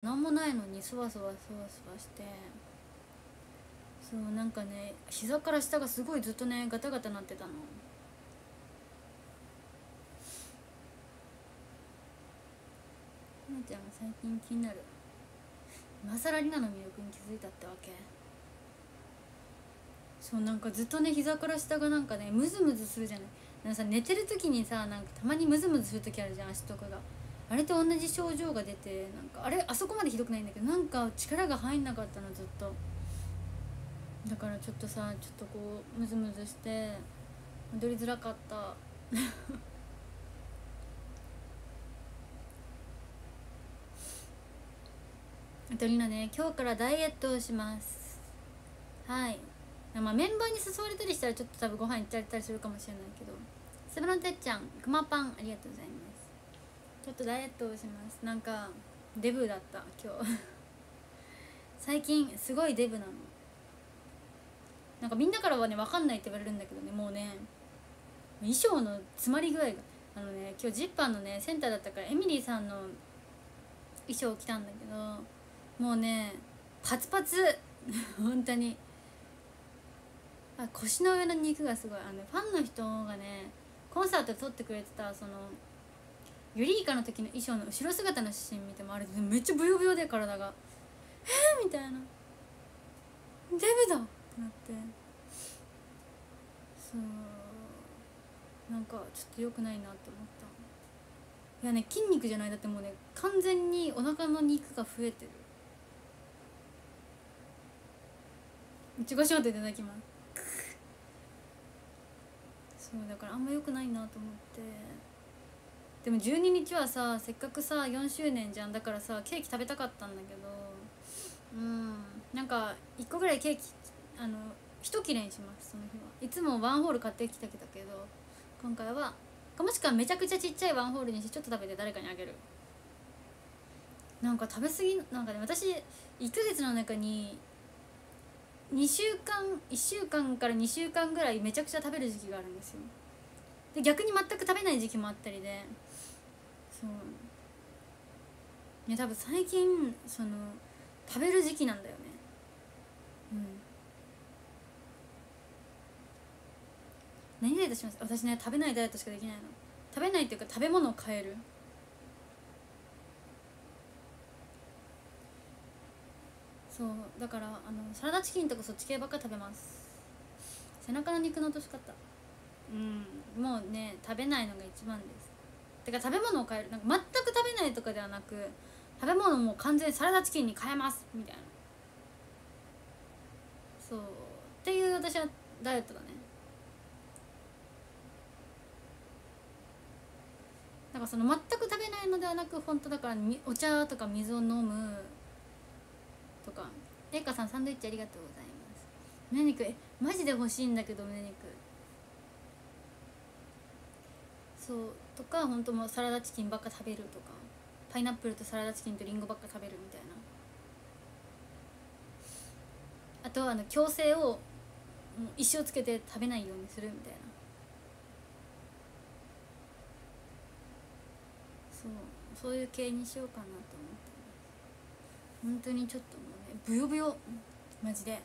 何もないのにそわそわそわそわして。そうなんかね膝から下がすごいずっとねガタガタなってたの。なちゃんが最近気になる。今更リナの魅力に気づいたってわけ？そうなんかずっとね膝から下がなんかねムズムズするじゃない。なんかさ寝てる時にさなんかたまにムズムズする時あるじゃん足とかが。あれと同じ症状が出てなんかあれあそこまでひどくないんだけどなんか力が入んなかったのずっと。だからちょっとさちょっとこうムズムズして戻りづらかった。あとりなね今日からダイエットをします。はい。まあメンバーに誘われたりしたらちょっと多分ご飯行っちゃったりするかもしれないけど。セブロンてっちゃんくまパンありがとうございます。ちょっとダイエットをします。なんかデブだった今日。最近すごいデブなの。なんかみんなからはね分かんないって言われるんだけどねもうね。衣装の詰まり具合が。あのね今日ジッパーのねセンターだったからエミリーさんの衣装を着たんだけどもうねパツパツ。本当に。あ腰の上の肉がすごい。あの、ね、ファンの人がねコンサート撮ってくれてたそのユリイカの時の衣装の後ろ姿の写真見てもあれめっちゃブヨブヨで体が「えー、みたいな「デブだ!」ってなって。そう。なんかちょっと良くないなって思った。いやね筋肉じゃない。だってもうね完全にお腹の肉が増えてる。いちごショートいただきます。そうだからあんま良くないなと思って。でも12日はさせっかくさ4周年じゃん。だからさケーキ食べたかったんだけど。うん。なんか1個ぐらいケーキあの一切れにしますその日は。いつもワンホール買ってきたけど今回は。もしくはめちゃくちゃちっちゃいワンホールにしてちょっと食べて誰かにあげる。なんか食べ過ぎなんかね私1ヶ月の中に2週間1週間から2週間ぐらいめちゃくちゃ食べる時期があるんですよ。で逆に全く食べない時期もあったりで。そう。いや多分最近その食べる時期なんだよね。うん。何ダイエットします？私ね食べないダイエットしかできないの。食べないっていうか食べ物を変える。そう。だからあのサラダチキンとかそっち系ばっか食べます。背中の肉の落とし方。うん。もうね食べないのが一番です。てか食べ物を変えるなんか全く食べないとかではなく食べ物も完全にサラダチキンに変えますみたいな。そう。っていう私はダイエットだね。だかその全く食べないのではなく本当だからお茶とか水を飲む。とか。えかさんサンドイッチありがとうございます。胸肉。えマジで欲しいんだけど胸肉。そう。とか本当もサラダチキンばっか食べるとかパイナップルとサラダチキンとリンゴばっか食べるみたいな。あとはあの矯正をもう一生つけて食べないようにするみたいな。そう。そういう系にしようかなと思ってます。本当にちょっともうねブヨブヨ。マジで。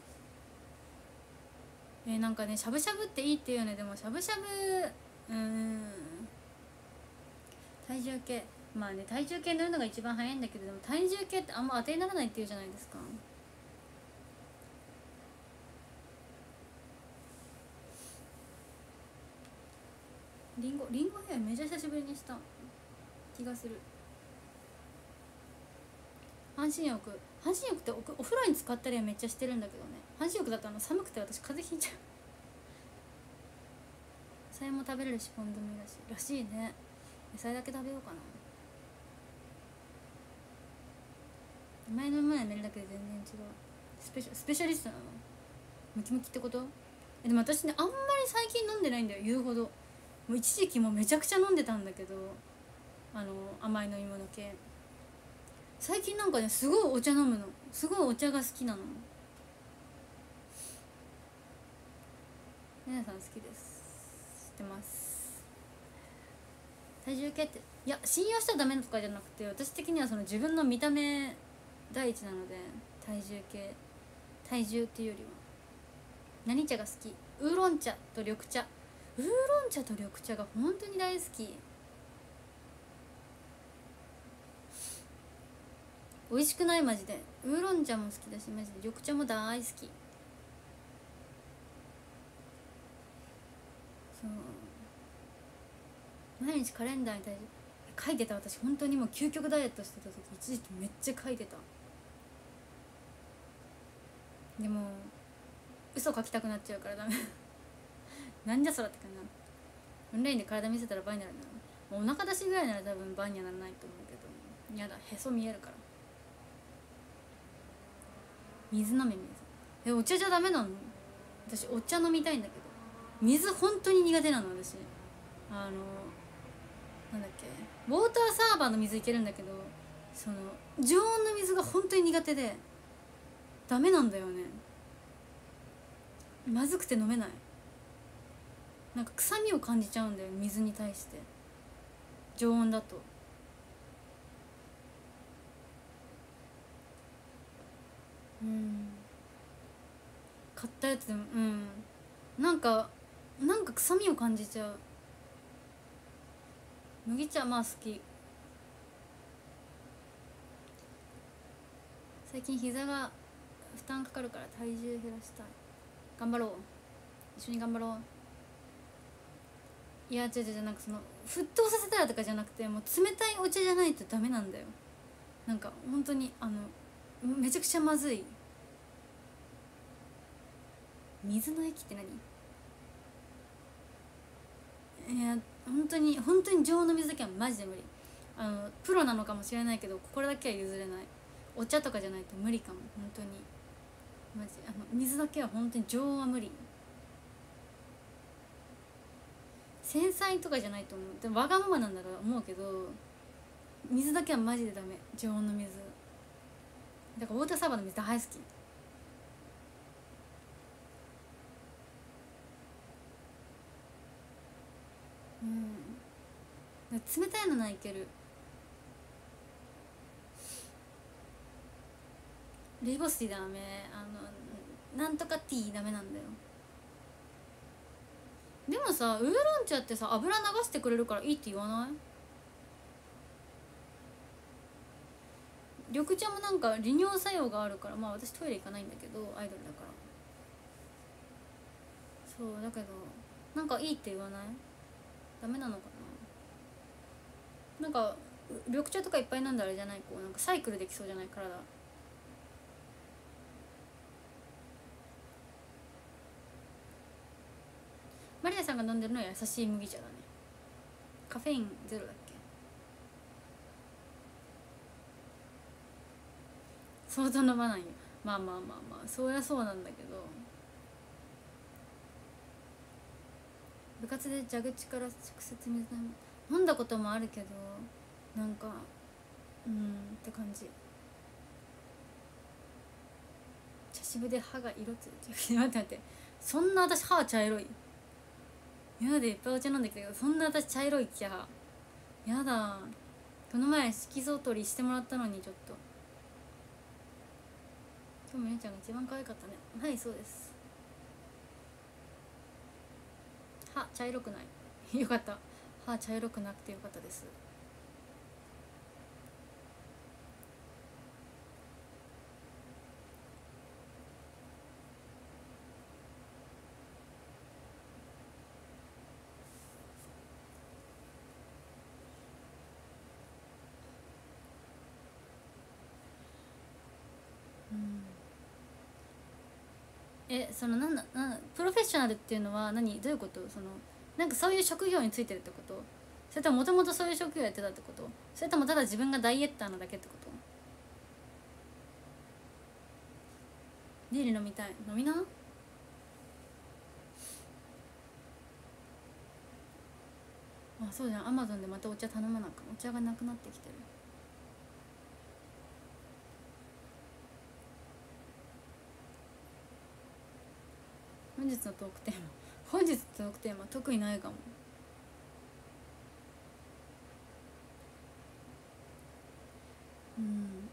えー、なんかねしゃぶしゃぶっていいっていうね。でもしゃぶしゃぶうん。体重計。まあね体重計乗るのが一番早いんだけどでも体重計ってあんま当てにならないっていうじゃないですか。リンゴリンゴヘアめちゃ久しぶりにした。気がする。半身浴。半身浴っておお風呂に使ったりはめっちゃしてるんだけどね。半身浴だとあの寒くて私風邪ひいちゃう。野菜も食べれるしポン酢もいいらし。いらしいね。野菜だけ食べようかな。前の前寝るだけで全然違う。スペシャスペシャリストなの。ムキムキってこと？えでも私ねあんまり最近飲んでないんだよ。言うほど。もう一時期もめちゃくちゃ飲んでたんだけど。あの甘い飲み物系。最近なんかねすごいお茶飲むの。すごいお茶が好きなの。皆さん好きです。知ってます？体重計っていや信用しちゃダメとかじゃなくて私的にはその自分の見た目第一なので体重計体重っていうよりは何茶が好きウーロン茶と緑茶。ウーロン茶と緑茶が本当に大好き。美味しくないマジで。ウーロン茶も好きだしマジで。緑茶も大好き。そう。毎日カレンダーに対して書いてた私本当にもう究極ダイエットしてた時一時期めっちゃ書いてた。でも嘘書きたくなっちゃうからダメ。なんじゃそらって感じなの。オンラインで体見せたら倍になるんだろうお腹出しぐらいなら多分倍にはならないと思うけど。やだへそ見えるから。水飲め水。えお茶じゃダメなの？私お茶飲みたいんだけど。水本当に苦手なの私。あのなんだっけ？ウォーターサーバーの水いけるんだけどその常温の水が本当に苦手でダメなんだよね。まずくて飲めない。なんか臭みを感じちゃうんだよ水に対して。常温だと。うん。買ったやつでもうん。なんかなんか臭みを感じちゃう。麦茶まあ好き。最近膝が負担かかるから体重減らしたい。頑張ろう。一緒に頑張ろう。いや違う違うなんかその沸騰させたらとかじゃなくてもう冷たいお茶じゃないとダメなんだよ。なんか本当にあのめちゃくちゃまずい。水の液って何？いや本当に本当に常温の水だけはマジで無理。あのプロなのかもしれないけどこれだけは譲れない。お茶とかじゃないと無理かも。本当に。マジ。あの水だけは本当に常温は無理。繊細とかじゃないと思う。でもわがままなんだろう思うけど水だけはマジでダメ。常温の水。だからウォーターサーバーの水大好き。うん。冷たいのないける。ルイボスティダメ。あのなんとかティーダメなんだよ。でもさウーロン茶ってさ油流してくれるからいいって言わない？緑茶もなんか利尿作用があるからまあ私トイレ行かないんだけどアイドルだから。そうだけどなんかいいって言わない？ダメなのかな？なんか緑茶とかいっぱい飲んだらあれじゃない？こうなんかサイクルできそうじゃない？体。マリアさんが飲んでるのは優しい麦茶だね。カフェインゼロだっけ？相当飲まないよ。まあまあまあまあそりゃそうなんだけど。部活で蛇口から直接水飲飲んだこともあるけどなんかうんって感じ。茶渋で歯が色ついて 待って待って。そんな私歯茶色い？今までいっぱいお茶飲んできたけどそんな私茶色いきゃやだ。この前色素取りしてもらったのにちょっと。今日も姉ちゃんが一番可愛かったね。はいそうです。歯茶色くない。よかった。歯茶色くなくてよかったです。えそのなんだなんプロフェッショナルっていうのは何？どういうこと？そのなんかそういう職業についてるってこと？それとももともとそういう職業やってたってこと？それともただ自分がダイエッターなだけってこと？ビール飲みたい。飲みな？あそうじゃん。アマゾンでまたお茶頼まなくお茶がなくなってきてる。本日のトークテーマ本日のトークテーマ特にないかも。うん。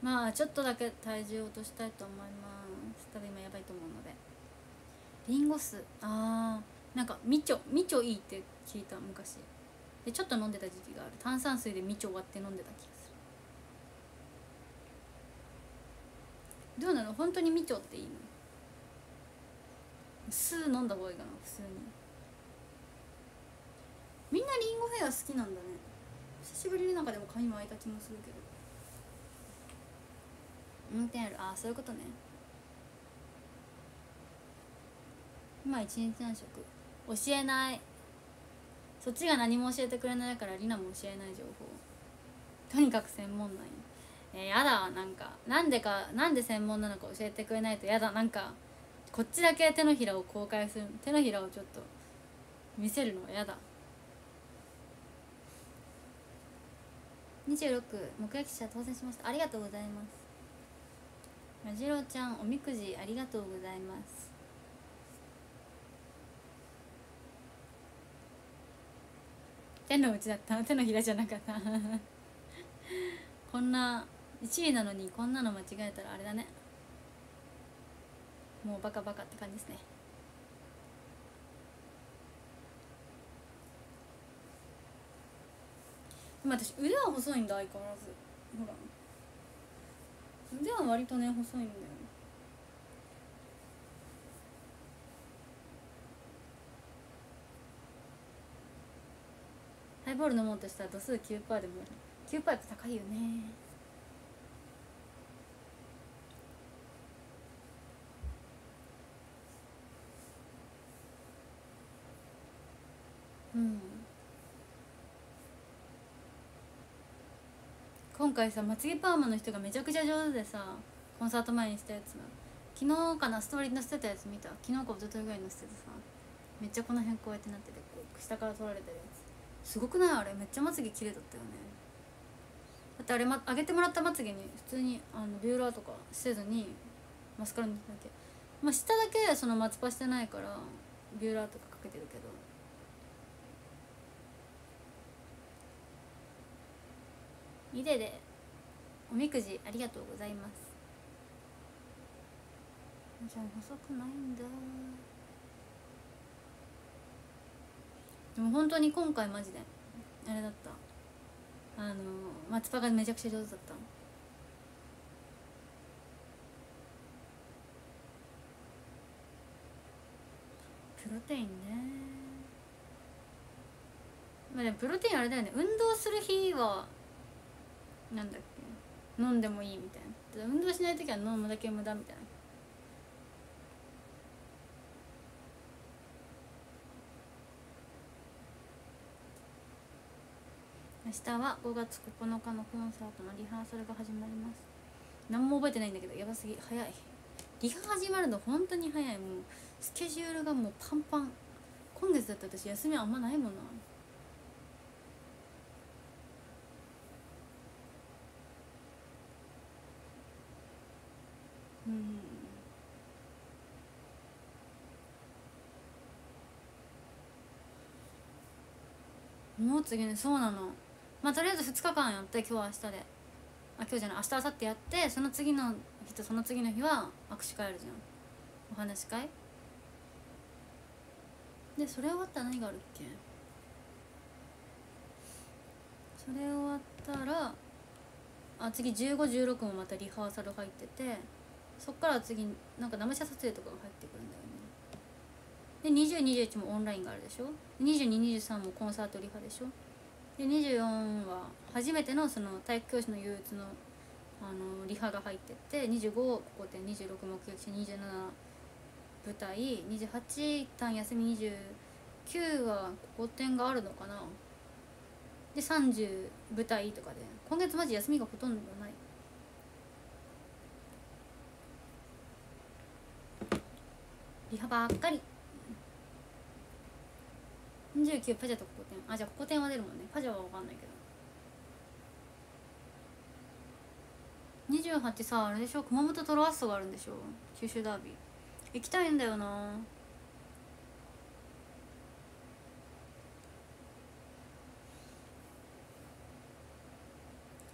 まあちょっとだけ体重を落としたいと思います。多分今やばいと思うので。リンゴ酢。あー。なんかみちょみちょいいって聞いた昔。でちょっと飲んでた時期がある。炭酸水でみちょ割って飲んでた気がするどうなの？本当にみちょっていいの？酢飲んだ方がいいかな普通に。みんなリンゴフェア好きなんだね。久しぶりになんかでも髪巻いた気もするけど。運転ある。ああそういうことね。今一日何食？教えない。そっちが何も教えてくれないからりなも教えない情報。とにかく専門なんよえー、やだなんかなんでかなんで専門なのか教えてくれないとやだなんかこっちだけ手のひらを公開する手のひらをちょっと見せるのはやだ。26目撃者当選しました。ありがとうございます。ラジロちゃんおみくじありがとうございます。手の内だった。手のひらじゃなかった。こんな1位なのにこんなの間違えたらあれだね。もうバカバカって感じですね。でも私腕は細いんだ相変わらず。ほら。腕は割とね細いんだよハイボール飲もうとしたら度数9%でも9%って高いよねうん今回さまつげパーマの人がめちゃくちゃ上手でさコンサート前にしたやつ昨日かなストーリー載せてたやつ見た。昨日か一昨日ぐらいに載せててさめっちゃこの辺こうやってなっててこう下から撮られてるやつ。すごくない？あれ。めっちゃまつげ綺麗だったよね。だってあれ、ま、上げてもらったまつげに普通にあのビューラーとかせずにマスカラ塗っただけ。まあ下だけその松葉してないからビューラーとかかけてるけど。ミデでおみくじありがとうございます。じゃあ細くないんだ。でも本当に今回マジであれだった。あの松葉がめちゃくちゃ上手だった。プロテインね。まあでもプロテインあれだよね。運動する日はなんだっけ？飲んでもいいみたいな。運動しない時は飲むだけ無駄みたいな。明日は5月9日のコンサートのリハーサルが始まります。何も覚えてないんだけどやばすぎ。早い。リハ始まるの本当に早い。もうスケジュールがもうパンパン。今月だって私休みあんまないもんな。うんもう次ねそうなの。まあとりあえず2日間やって今日明日で。あ今日じゃない明日明後日やってその次の日とその次の日は握手会あるじゃん。お話会。でそれ終わったら何があるっけ？それ終わったらあ次1516もまたリハーサル入っててそっから次なんか生写撮影とかが入ってくるんだよ。で2021もオンラインがあるでしょ？2223もコンサートリハでしょ？で24は初めてのその体育教師の憂鬱のあのリハが入ってって25ここで26目撃者27舞台28一旦休み29はここ点があるのかな？で30舞台とかで今月マジ休みがほとんどない。リハばっかり。29パジャとここ点。あじゃあここ点は出るもんね。パジャは分かんないけど。28さあれでしょ？熊本トロワッソがあるんでしょ？九州ダービー。行きたいんだよな。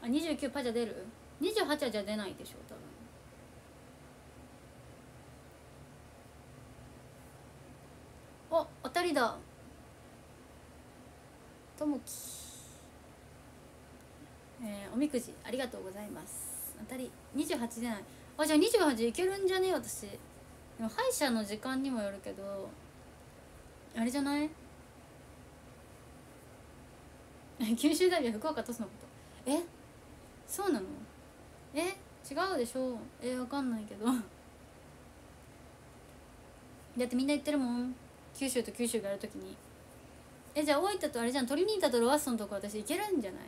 あ29パジャ出る？28はじゃあ出ないでしょ多分。お当たりだ。ともき。えー、おみくじありがとうございます。当たり28出ない。あじゃあ28いけるんじゃね？私。でも歯医者の時間にもよるけどあれじゃない？九州大学福岡鳥栖のこと。え？そうなの？え？違うでしょえわかんないけど。だってみんな言ってるもん。九州と九州がやるときに。えじゃあ大分とあれじゃんトリニータとロワッソンとか私行けるんじゃない？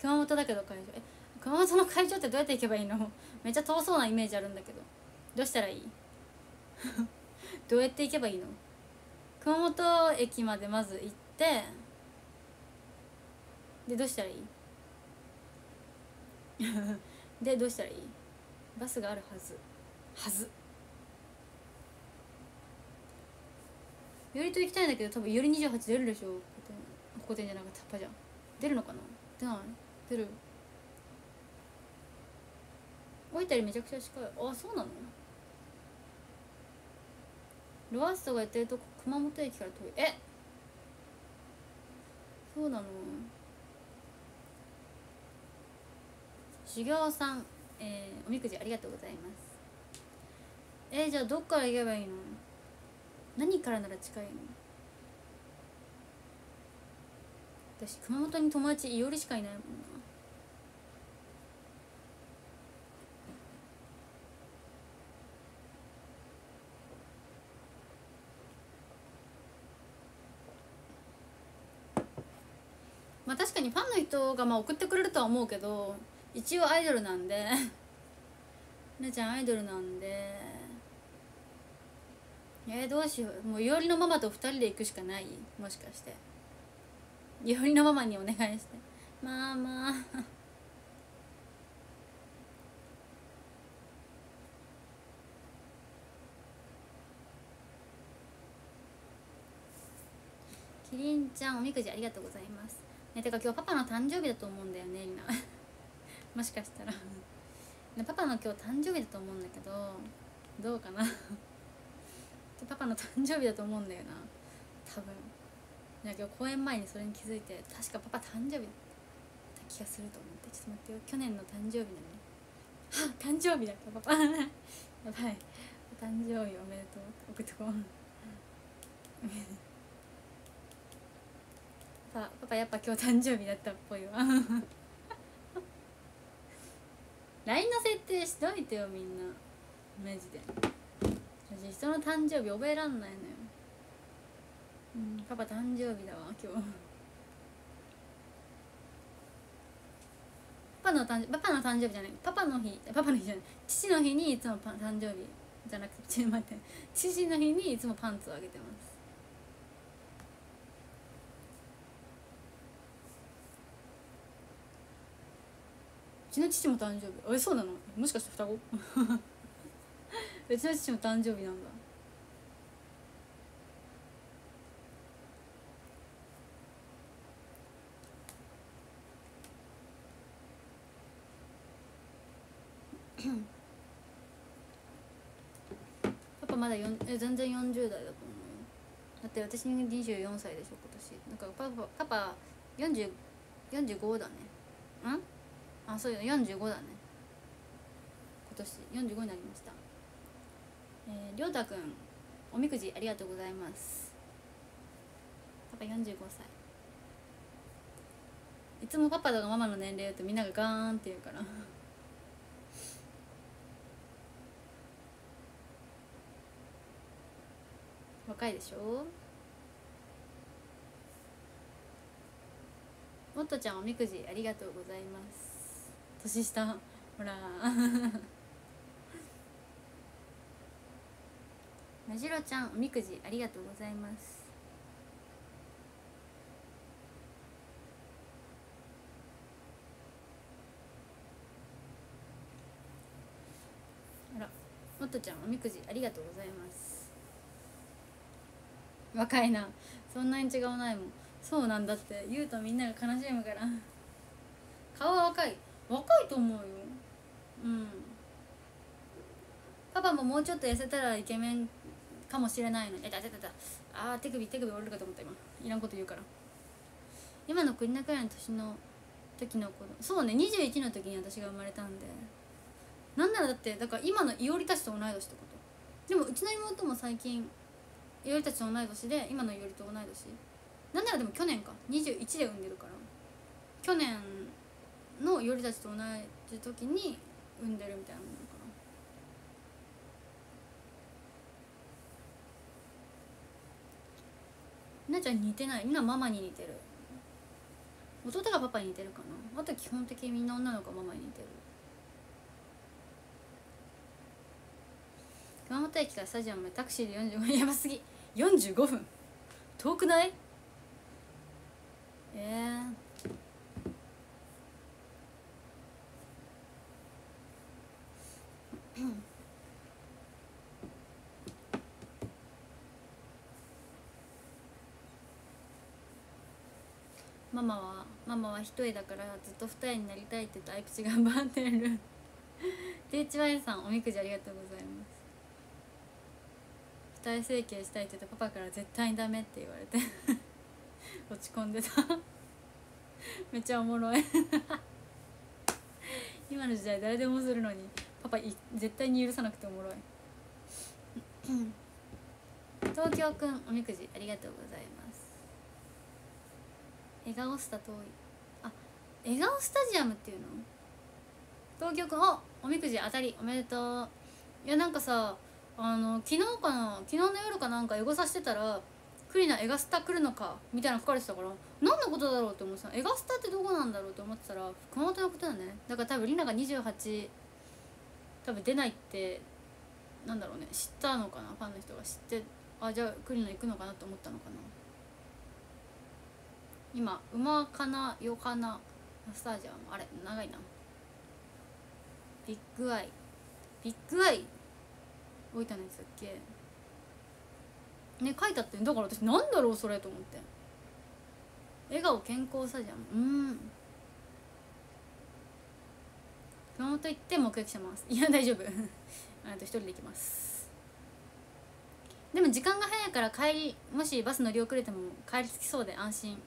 熊本だけど会場。え熊本の会場ってどうやって行けばいいの？めっちゃ遠そうなイメージあるんだけど。どうしたらいい？どうやって行けばいいの？熊本駅までまず行ってでどうしたらいい？でどうしたらいい？バスがあるはず。はず。よりと行きたいんだけど多分より28出るでしょ。ここでじゃなかったパじゃん。出るのかな？出ない？出る。大分よりめちゃくちゃ近い。あそうなの？ロアッソがやってるとこ熊本駅から遠い。え？そうなの？修行さん、えー、おみくじありがとうございます。えー、じゃあどっから行けばいいの？何からなら近いの？私熊本に友達いおりしかいないもんな。まあ確かにファンの人がまあ送ってくれるとは思うけど一応アイドルなんで なちゃんアイドルなんで。えー、どうしよう。もういおりのママと2人で行くしかない？もしかして。いおりのママにお願いして。まあまあキリンちゃんおみくじありがとうございます。ねてか今日パパの誕生日だと思うんだよねりな もしかしたら。パパの今日誕生日だと思うんだけどどうかな？パパの 誕生日だと思うんだよな。多分。今日公演前にそれに気づいて確かパパ誕生日だった気がすると思って。ちょっと待ってよ。去年の誕生日なのに。は誕生日だったパパ。やばい。お誕生日おめでとう送ってこう。パパパやっぱ今日誕生日だったっぽいわ。LINE の設定しといてよみんな。マジで。私人の誕生日覚えらんないのよ。うんパパ誕生日だわ今日。パパの誕パパの誕生日じゃない。パパの日パパの日じゃない。父の日にいつもパ誕生日じゃなくてちょっと待って。父の日にいつもパンツをあげてます。うちの父も誕生日。えそうなの？もしかして双子？うちの父も誕生日なんだ。パパまだえ全然40代だと思うよ。だって私24歳でしょ今年。なんかパパパパ40 45だね。ん？あそうよ45だね。今年45になりましたえー、りょうたくんおみくじありがとうございます。パパ45歳い。つもパパとかママの年齢言うとみんながガーンって言うから。若いでしょ？もっとちゃんおみくじありがとうございます。年下。ほら。なじろちゃんおみくじありがとうございます。あらもっとちゃんおみくじありがとうございます。若いな。そんなに違わないもん。そうなんだって。言うとみんなが悲しむから。顔は若い。若いと思うよ。うん。パパももうちょっと痩せたらイケメンかもしれないの。にえだだだだ。あー手首手首折れるかと思った今。いらんこと言うから。今の国中くらいの年の時の子そうね21の時に私が生まれたんで。なんならだってだから今のいおりたちと同い年ってこと。でもうちの妹も最近いおりたちと同い年で今のいおりと同い年。なんならでも去年か。21で産んでるから。去年のいおりたちと同じ時に産んでるみたいな。なちゃん似てない。みんなママに似てる。弟がパパに似てるかな。あと基本的にみんな女の子がママに似てる。熊本駅からスタジアムタクシーで45分。やばすぎ。45分。遠くない？ええー。ママはママは一重だからずっと二重になりたいって言ってアイプチ頑張ってる。でちわえさんおみくじありがとうございます。二重整形したいって言ったパパから絶対にダメって言われて。落ち込んでた。めっちゃおもろい。今の時代誰でもするのにパパい絶対に許さなくておもろい。東京くんおみくじありがとうございます。笑顔スタ遠い。あ笑顔スタジアムっていうの？東京くんおおみくじ当たりおめでとう。いやなんかさあの昨日かな？昨日の夜かなんかエゴさしてたらクリナエガスタ来るのか？みたいなの書かれてたから何のことだろうって思ってさエガスタってどこなんだろうって思ってたら熊本のことだね。だから多分リナが28多分出ないってなんだろうね。知ったのかな？ファンの人が。知ってあじゃあクリナ行くのかなと思ったのかな？今馬かなよかなマスタジアムあれ長いな。ビッグアイ。ビッグアイ？置いたのやつだっけね書いてあってだから私なんだろうそれと思って。笑顔健康スタジアムうん。熊本行って目撃します。いや大丈夫。あと一人で行きます。でも時間が早いから帰りもしバス乗り遅れても帰り着きそうで安心。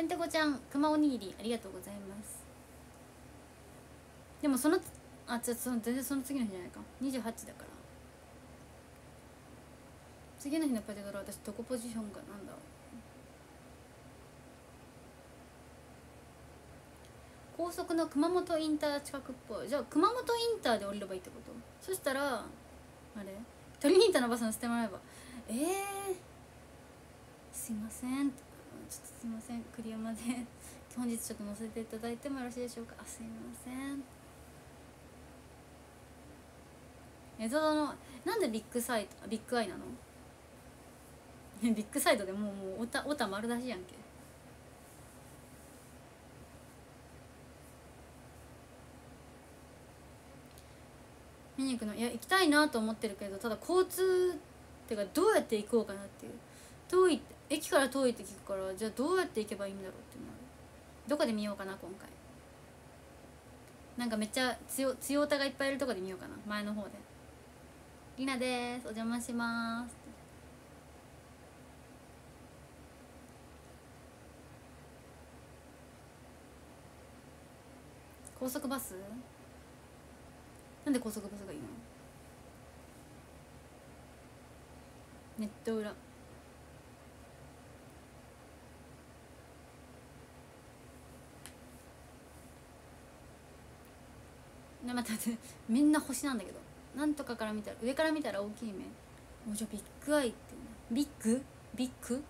てんてこちゃん熊おにぎりありがとうございます。でもそのあちょその全然その次の日じゃないか。28だから。次の日のパテドラ私どこポジションかなんだ高速の熊本インター近くっぽい。じゃあ熊本インターで降りればいいってこと？そしたらあれ？トリニータのバス乗せてもらえば。えー、すいません。ちょっとすいません栗山で。本日ちょっと乗せていただいてもよろしいでしょうか？あすいません。江戸のなんでビッグサイトビッグアイなの？ビッグサイトでもうもうおたおた丸出しやんけ。見に行くの？いや行きたいなと思ってるけどただ交通っていうかどうやって行こうかなっていう。遠いって駅から遠いって聞くからじゃあどうやって行けばいいんだろうってなるどこで見ようかな今回。なんかめっちゃ強強オタがいっぱいいるとこで見ようかな。前の方で。りなです。お邪魔します。高速バス？なんで高速バスがいいの？ネット裏。みんな星なんだけどなんとかから見たら上から見たら大きい目。もうじゃあビッグアイってビッグ？ビッグ？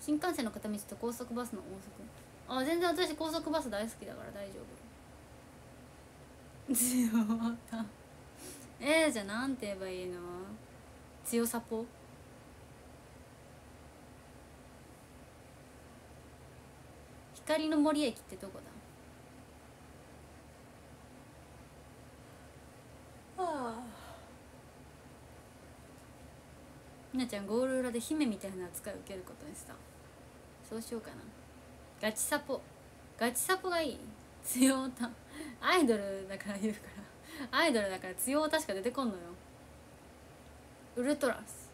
新幹線の片道と高速バスの高速あ全然私高速バス大好きだから大丈夫。強さ。えー、じゃあなんて言えばいいの？強さぽ？光の森駅ってどこだ？ひなちゃんゴール裏で姫みたいな扱いを受けることにした。そうしようかな。ガチサポ。ガチサポがいい。強たアイドルだから言うから。アイドルだから強たしか出てこんのよ。ウルトラス。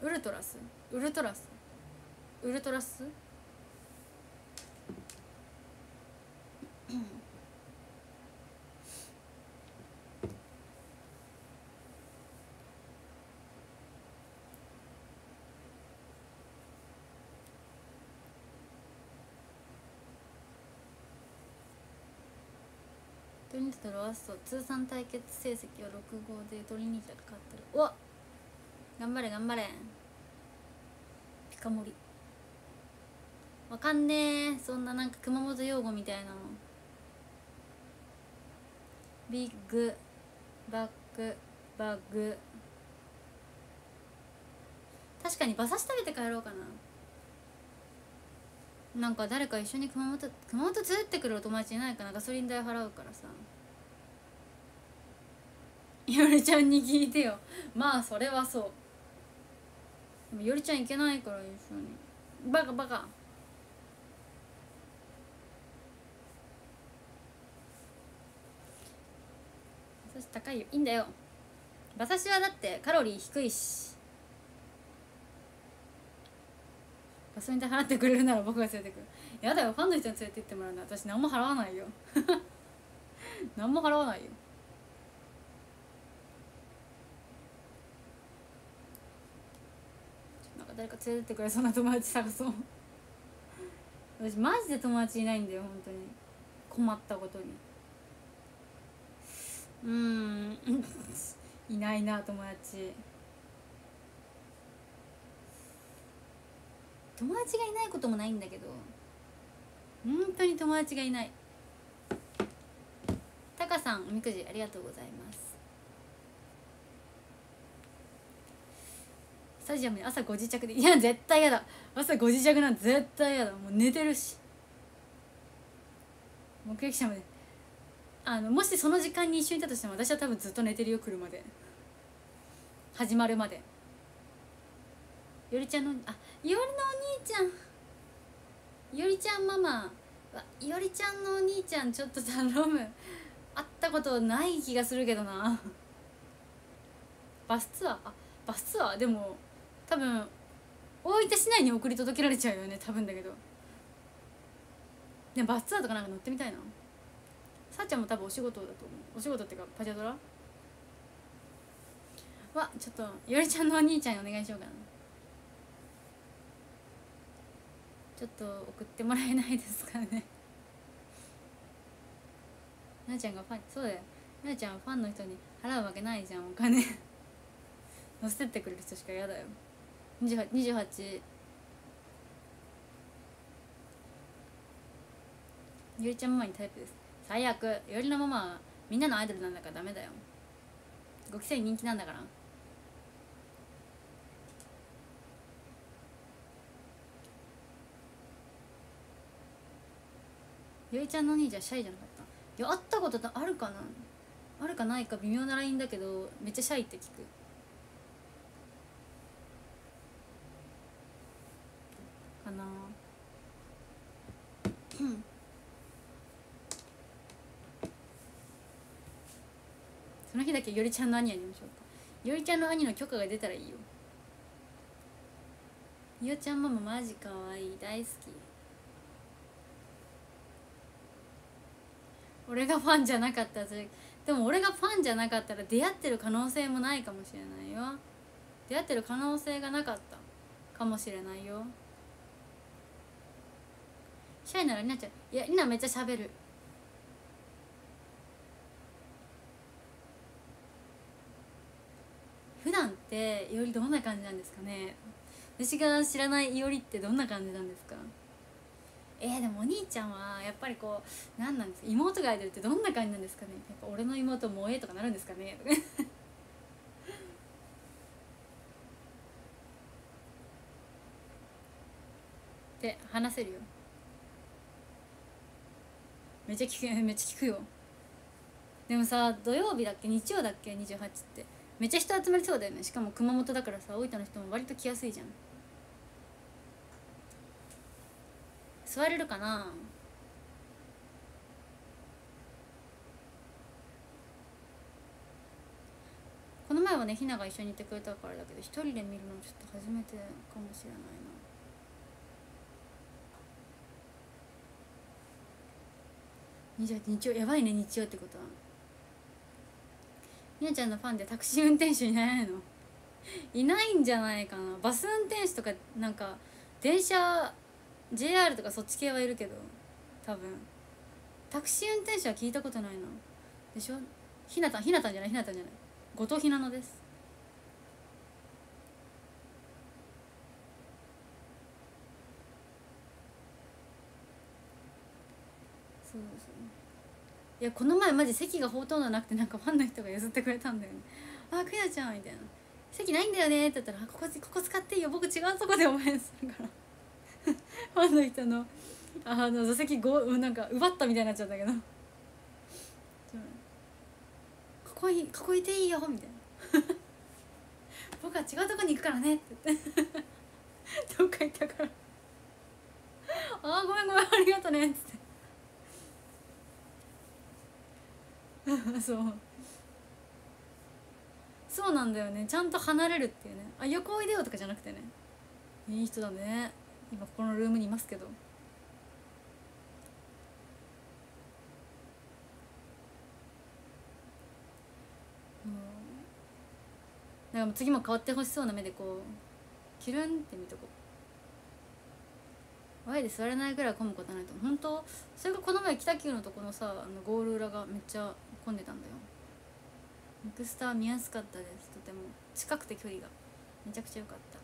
ウルトラス？ウルトラス？ウルトラス？トリニとロアスト通算対決成績は6号でトリニータが勝ってる。おっ頑張れ頑張れ。ピカモリ。わかんねえ。そんななんか熊本用語みたいなの。ビッグバックバッグ。確かに馬刺し食べて帰ろうかな。なんか誰か一緒に熊本熊本連れてくるお友達いないかな。ガソリン代払うからさ。いおりちゃんに聞いてよ。まあそれはそう。でもいおりちゃん行けないから一緒に。バカバカ。馬刺し高いよ。いいんだよ。馬刺しはだってカロリー低いし。ガソリン代払ってくれるなら僕が連れてく。るやだよ。ファンの人に連れて行ってもらうの私何も払わないよ。何も払わないよなんか誰か連れてってくれそうな友達探そう。私マジで友達いないんだよ本当に。困ったことに。うーん。いないな友達。友達がいないこともないんだけど。本当に友達がいない。タカさんおみくじありがとうございます。スタジアムに朝5時着でいや絶対やだ。朝5時着なんて絶対やだ。もう寝てるし。目撃者まで。あのもしその時間に一緒にいたとしても私は多分ずっと寝てるよ車で。始まるまで。よりちゃんのあいおりのお兄ちゃん。いおりちゃんママ。わいおりちゃんのお兄ちゃんちょっと頼む。会ったことない気がするけどな。バスツアー？あバスツアー？でも多分大分市内に送り届けられちゃうよね多分だけど。でバスツアーとかなんか乗ってみたいな。さっちゃんも多分お仕事だと思う。お仕事っていうかパジャドラ？わちょっといおりちゃんのお兄ちゃんにお願いしようかな。ちょっと送ってもらえないですかね。ななちゃんがファンそうだよ。ななちゃんはファンの人に払うわけないじゃんお金。乗せてってくれる人しか嫌だよ。28ゆりちゃんママにタイプです。最悪。よりのママはみんなのアイドルなんだからダメだよ。5期生人気なんだから。ゆりちゃんの兄ちゃんシャイじゃなかった？いや会ったことあるかな？あるかないか微妙なラインだけどめっちゃシャイって聞くかなうんだけよりちゃんの兄やりましょうか。よりちゃんの兄の許可が出たらいいよ。よちゃんマママジかわい。い大好き。俺がファンじゃなかったそれでも俺がファンじゃなかったら出会ってる可能性もないかもしれないよ。出会ってる可能性がなかった。かもしれないよ。シャイならりなちゃんいやりなめっちゃ喋る普段っていおりどんな感じなんですかね？私が知らないいおりってどんな感じなんですか？えー、でもお兄ちゃんはやっぱりこう何なんですか？妹がアイドルってどんな感じなんですかね？やっぱ俺の妹萌えとかなるんですかね？って話せるよ。めっちゃ聞くめっちゃ聞くよ。でもさ土曜日だっけ？日曜だっけ？28ってめっちゃ人集まりそうだよね。しかも熊本だからさ大分の人も割と来やすいじゃん。座れるかな？この前はねひなが一緒にいてくれたからだけど一人で見るのちょっと初めてかもしれないな。日曜日やばいね日曜ってことは。みなちゃんのファンでタクシー運転手いないの？いないんじゃないかな。バス運転手とかなんか電車 JR とかそっち系はいるけど多分。タクシー運転手は聞いたことないな。でしょ？ひなたひなたんじゃない？ひなたんじゃない？後藤ひなのですそうそういやこの前マジ席がほとんどなくてなんかファンの人が譲ってくれたんだよね「あくやちゃん」みたいな「席ないんだよね」って言ったら「ここここ使っていいよ。僕違うとこで応援するから」ファンの人のあの座席ごなんか奪ったみたいになっちゃったけど。ここいここいていいよみたいな。僕は違うとこに行くからね。って。言ってどっか行ったから。ああごめんごめんありがとね。っつって。そう。そうなんだよね。ちゃんと離れるっていうね。あ横おいでよとかじゃなくてね。いい人だね。今ここのルームにいますけど。だから次も変わってほしそうな目でこうキュルンって見とこう。ワイで座れないぐらい混むことないと本当？それがこの前北九のとこのさあのゴール裏がめっちゃ混んでたんだよ。ネクスター見やすかったです。とても近くて距離が。めちゃくちゃ良かった。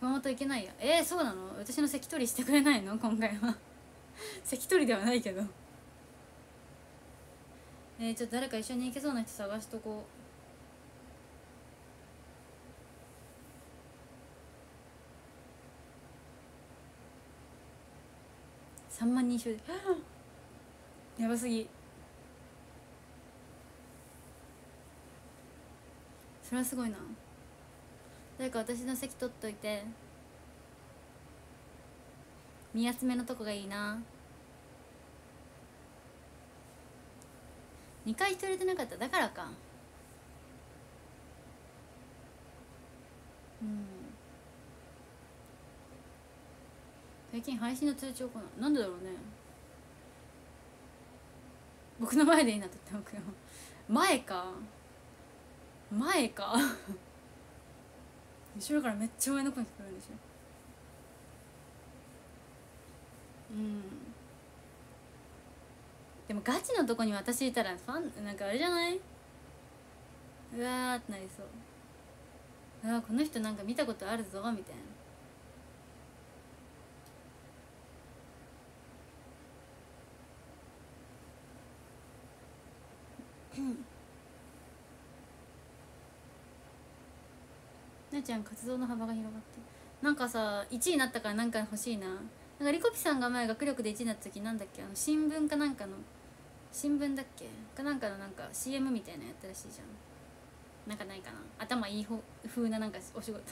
熊本行けないや。えー、そうなの？私の席取りしてくれないの？今回は。関取ではないけど。えー、ちょっと誰か一緒に行けそうな人探しとこう。3万人やばすぎ。それはすごいな。誰か私の席取っといて。見やすめのとこがいいな。2回人入れてなかった。だからか。うん。最近配信の通知を来ないなんでだろうね。僕の前でいいなと言っておくよ前か。前か。後ろからめっちゃ上の声聞こえるんでしょうん。でもガチのとこに私いたらファンなんかあれじゃない？うわーってなりそう。うわこの人なんか見たことあるぞみたいな。なちゃん活動の幅が広がってなんかさ1位になったからなんか欲しいな。なんかリコピさんが前学力で1位になった時なんだっけ？あの新聞かなんかの新聞だっけ？かなんかのなんか CM みたいなやったらしいじゃん。なんかないかな。頭いい方風ななんかお仕事。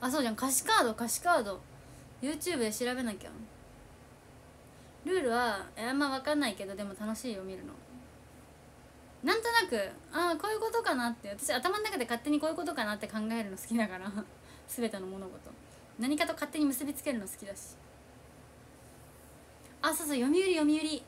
あそうじゃん。歌詞カード歌詞カード。YouTube で調べなきゃ。ルールはあんま分かんないけどでも楽しいよ見るの。なんとなくああこういうことかなって私頭の中で勝手にこういうことかなって考えるの好きだから 全ての物事。何かと勝手に結びつけるの好きだし。あそうそう読売読売。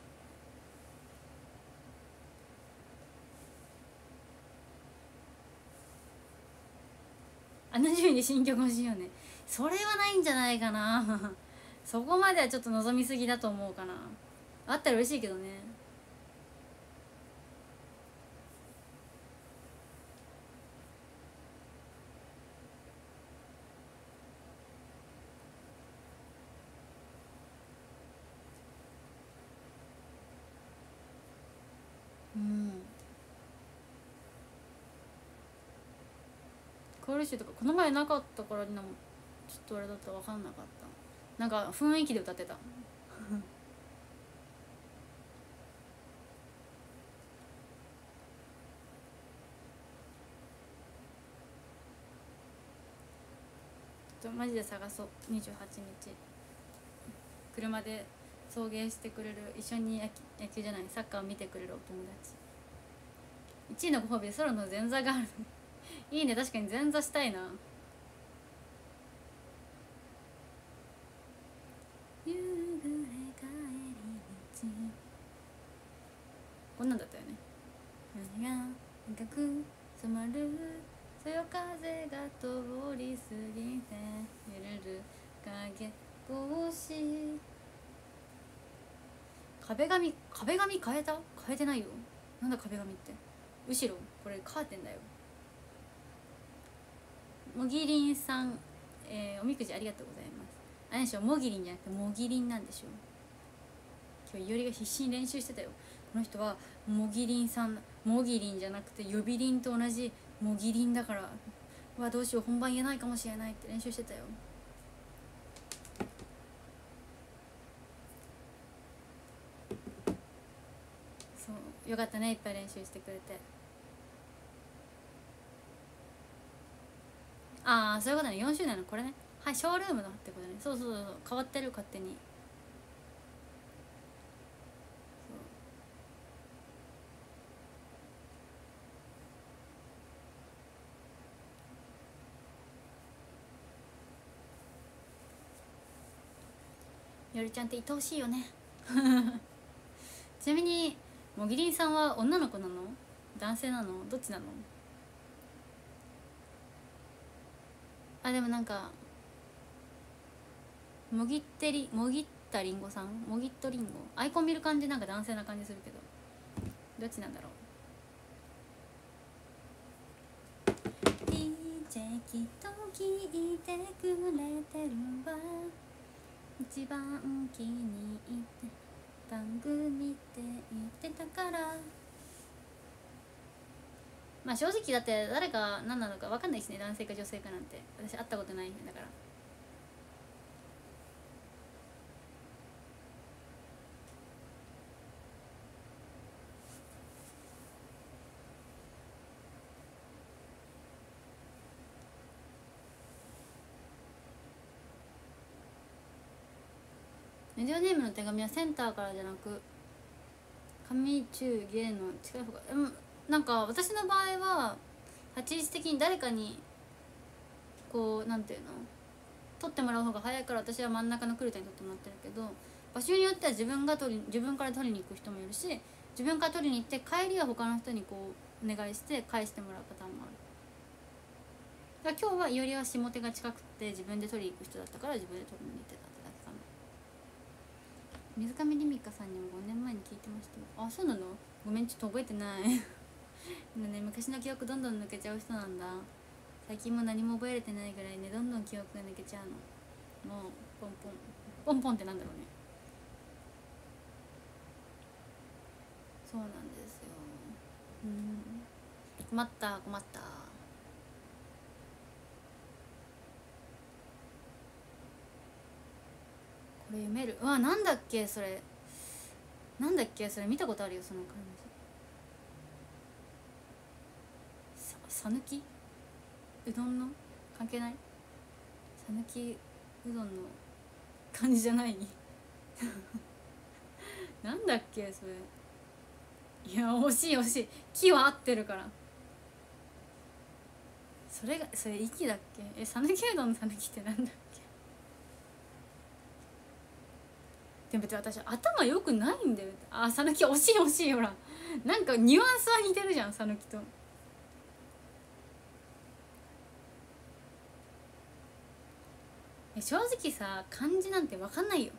あの順位で新曲欲しいよね。それはないんじゃないかな。そこまではちょっと望みすぎだと思うかな。あったら嬉しいけどね。コール臭とかこの前なかったからにもちょっとあれだったら分かんなかった。なんか雰囲気で歌ってた。マジで探そう。28日。車で送迎してくれる一緒に野球野球じゃないサッカーを見てくれるお友達。1位のご褒美ソロの前座がある。いいね確かに前座したいな夕暮れ帰り道こんなんだったよね。何が赤く染まるそよ風が通り過ぎて揺れる影越し壁紙壁紙変えた変えてないよなんだ壁紙って後ろこれカーテンだよもぎりんさん、えーおみくじありがとうございますあれでしょもぎりんじゃなくてもぎりんなんでしょ今日いおりが必死に練習してたよこの人はもぎりんさんもぎりんじゃなくて呼びりんと同じもぎりんだからうわどうしよう本番言えないかもしれないって練習してたよ。そうよかったねいっぱい練習してくれて。ああそういうことね。4周年のこれね。はいショールームのってことね。そうそうそうそう。変わってる勝手に。よりちゃんって愛おしいよね。ちなみにもぎりんさんは女の子なの？男性なの？どっちなの？あでもなんかもぎってりもぎったりんごさん？もぎっとりんご？アイコン見る感じなんか男性な感じするけど。どっちなんだろう？DJ きっと聞いてくれてるわ。一番気に入って番組って言ってたから。まあ正直だって誰が何なのか分かんないしね男性か女性かなんて。私会ったことないんだから。ラジオネームの手紙はセンターからじゃなく上中下の近い方がうんなんか私の場合は立ち位置的に誰かにこうなんていうの？取ってもらう方が早いから私は真ん中のクルタに取ってもらってるけど場所によっては自分が取り自分から取りに行く人もいるし自分から取りに行って帰りは他の人にこうお願いして返してもらうパターンもある。今日はいよりは下手が近くて自分で取りに行く人だったから自分で取りに行ってた。水上りみかさんにも5年前に聞いてましたよ。あそうなの？ごめんちょっと覚えてない。今ね昔の記憶どんどん抜けちゃう人なんだ。最近も何も覚えれてないぐらいねどんどん記憶が抜けちゃうの。もうポンポンポンポンってなんだろうね。そうなんですよ。うん。困った困った。これ読める。うわなんだっけ？それ。なんだっけ？それ見たことあるよその感じ。ささぬき？うどんの？関係ない？さぬきうどんの感じじゃない？なんだっけ？それ。いや惜しい惜しい。木は合ってるから。それがそれ息だっけ？えさぬきうどんのさぬきってなんだっけでも別に私頭良くないんだよ。あさぬき惜しい惜しい。ほら。なんかニュアンスは似てるじゃんさぬきと。正直さ漢字なんて分かんないよ。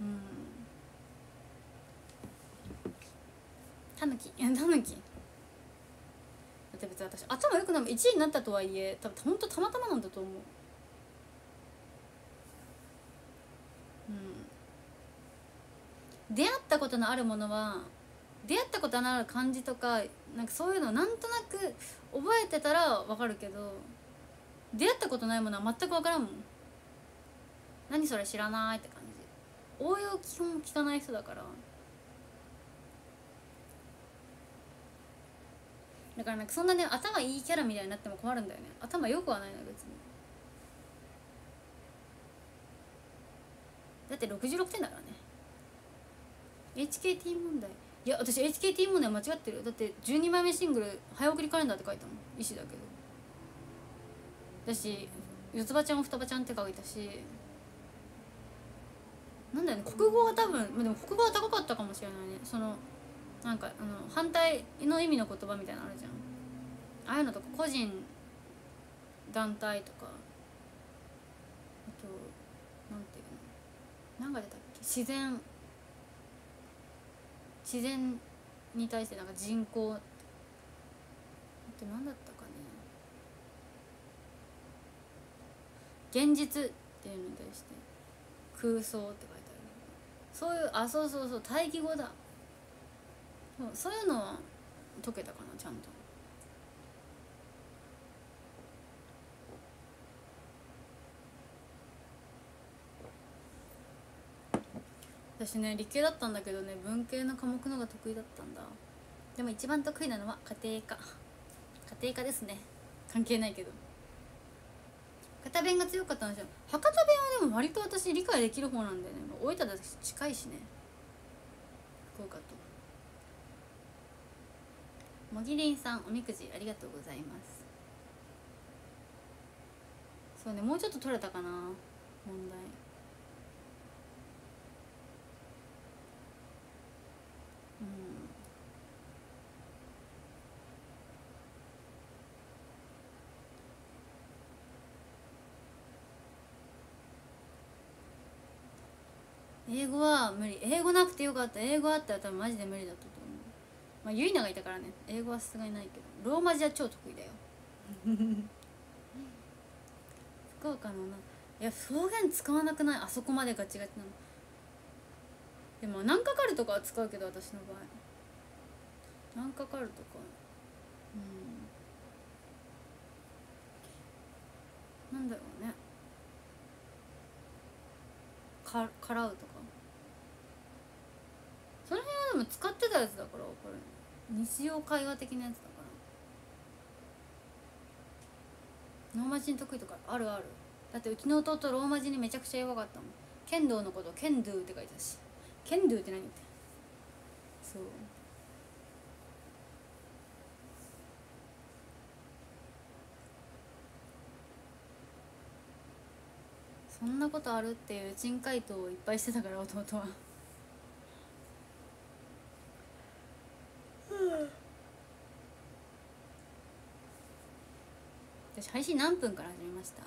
うん。たぬき。いやたぬき。だって別に私頭良くなる1位になったとはいえ多分ほんとたまたまなんだと思ううん出会ったことのあるものは出会ったことのある漢字とかなんかそういうのをなんとなく覚えてたら分かるけど出会ったことないものは全く分からんもん。何それ知らないって感じ。応用基本聞かない人だから。だからなんかそんなね頭いいキャラみたいになっても困るんだよね。頭よくはないの別に。だって66点だからね。HKT 問題。いや私 HKT 問題間違ってるだって12枚目シングル「早送りカレンダー」って書いたもん。石だけど。だし四つ葉ちゃん双葉ちゃんって書いたし。なんだよね。国語は多分まあでも国語は高かったかもしれないね。そのなんかあの反対の意味の言葉みたいなのあるじゃん。ああいうのとか個人団体とか。あとなんていうの。何が出たっけ？自然。自然に対してなんか人口って何だったかね。現実っていうのに対して空想って書いてあるそういうあそうそうそう対義語だ。そうそういうのは解けたかなちゃんと。私ね理系だったんだけどね文系の科目のが得意だったんだ。でも一番得意なのは家庭科。家庭科ですね。関係ないけど。博多弁が強かったんですよ。博多弁はでも割と私理解できる方なんだよね。大分だと近いしね。福岡と。もぎりんさんおみくじありがとうございます。そうねもうちょっと取れたかな。問題。英語は無理。英語なくてよかった。英語あったら多分マジで無理だったと思う。まあゆいながいたからね。英語はさすがにないけど。ローマ字は超得意だよ。福岡のないや方言使わなくない？あそこまでガチガチなの。でも何かかるとかは使うけど私の場合。何かかるとか。うん。なんだろうね。かからうとかその辺はでも使ってたやつだから分かる日常会話的なやつだから。ローマ字得意とかある？ある。だってうちの弟ローマ字にめちゃくちゃ弱かったもん。剣道のこと剣道って書いてたし。剣道って何って。そう。そんなことあるっていう珍回答をいっぱいしてたから弟は。配信何分から始めました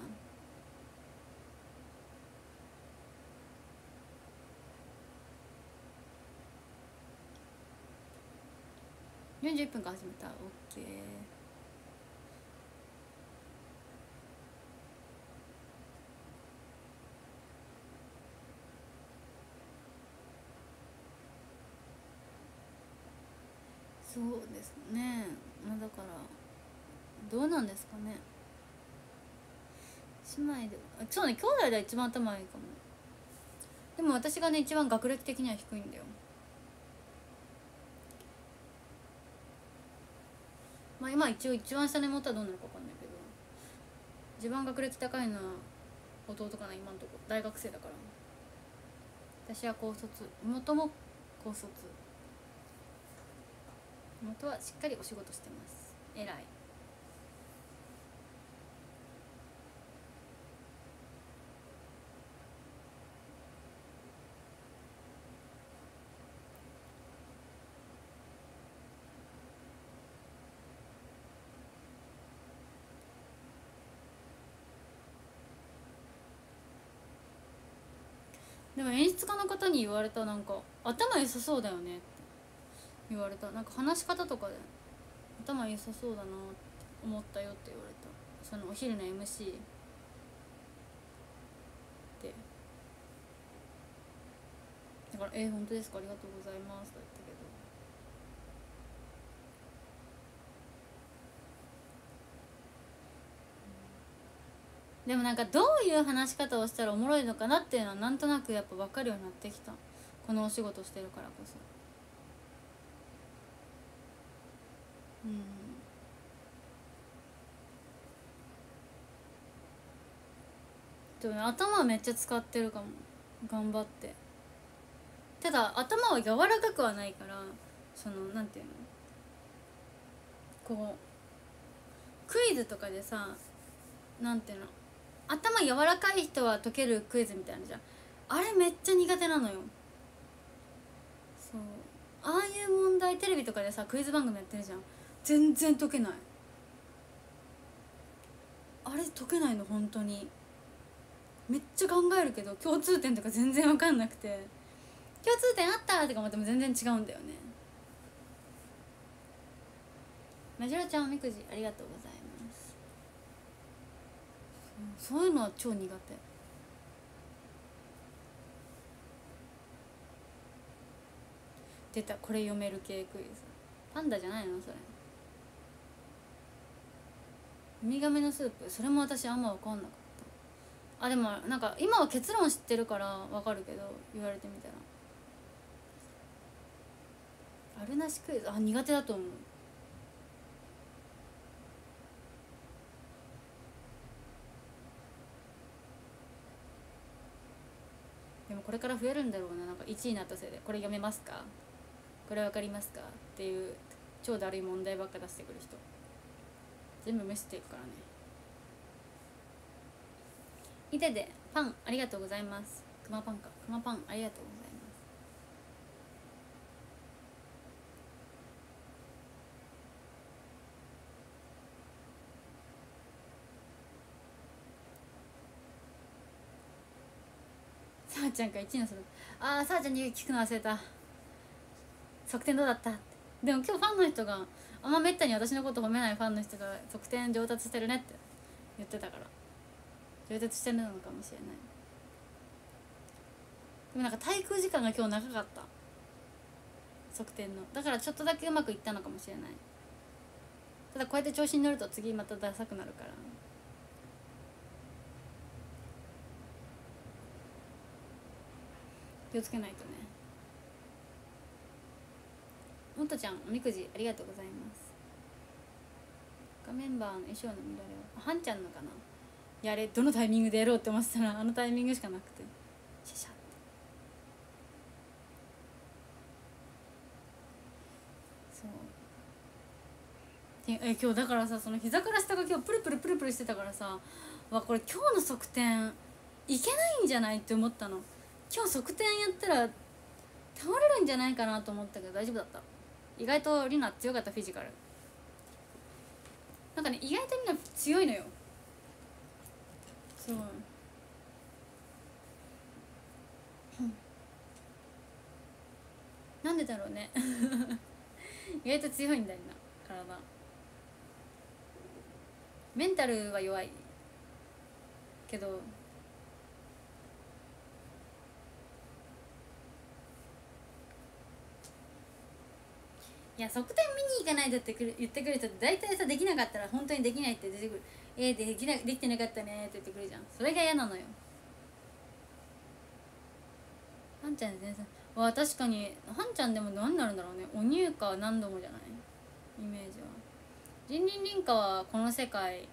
？41分から始めた。OK そうですね。まあだからどうなんですかね。姉妹であそうね兄弟で一番頭いいかも。でも私がね一番学歴的には低いんだよ。まあ今一応一番下の妹はどうなるか分かんないけど。一番学歴高いのは弟かな今のとこ。大学生だから。私は高卒。妹も高卒。妹はしっかりお仕事してます。偉い。でも演出家の方に言われたなんか頭良さそうだよねって言われた。なんか話し方とかで頭良さそうだなって思ったよって言われた。そのお昼の MC でだから「えー、本当ですか？ありがとうございます」ってけどでもなんかどういう話し方をしたらおもろいのかなっていうのはなんとなくやっぱ分かるようになってきた。このお仕事してるからこそ。うん。でもね頭めっちゃ使ってるかも。頑張って。ただ頭は柔らかくはないからそのなんていうの？こうクイズとかでさなんていうの？頭柔らかい人は解けるクイズみたいなじゃん。あれめっちゃ苦手なのよ。そう。ああいう問題テレビとかでさクイズ番組やってるじゃん。全然解けない。あれ解けないの本当に。めっちゃ考えるけど共通点とか全然分かんなくて。共通点あったとか思っても全然違うんだよね。マジロちゃんおみくじありがとうございます。そういうのは超苦手。出た。これ読める系クイズ。パンダじゃないの？それ。ウミガメのスープ。それも私あんま分かんなかった。あでもなんか今は結論知ってるから分かるけど言われてみたら。あるなしクイズ。あ苦手だと思う。でもこれから増えるんだろうな。なんか1位になったせいで。これ読めますか？これ分かりますか？っていう超だるい問題ばっか出してくる人。全部無視していくからね。いてでパンありがとうございます。くまパンか。くまパンありがとうございますさあちゃんが1位のそのああさあちゃんに聞くの忘れた。側転どうだった？でも今日ファンの人があんまめったに私のこと褒めないファンの人が側転上達してるねって。言ってたから。上達してるのかもしれない。でもなんか滞空時間が今日長かった。側転の。だからちょっとだけうまくいったのかもしれない。ただこうやって調子に乗ると次またダサくなるから。気をつけないとね。もとちゃんおみくじありがとうございます。メンバーの衣装の見られははんちゃんのかな。やれどのタイミングでやろうって思ってたらあのタイミングしかなくて。シャシャって。そう。え今日だからさその膝から下が今日プルプルプルプルしてたからさわこれ今日の側転いけないんじゃないって思ったの。今日側転やったら倒れるんじゃないかなと思ったけど大丈夫だった。意外とリナ強かったフィジカル。なんかね意外とリナ強いのよ。そう。なんでだろうね。意外と強いんだよな体。メンタルは弱いけどいや側転見に行かないでって言ってくる人って大体さできなかったら本当にできないって出てくる。えー、できなできてなかったねって言ってくるじゃん。それが嫌なのよ。はんちゃん全然わ確かにはんちゃんでも何になるんだろうね。お乳か何度もじゃない？イメージは。人輪凛花はこの世界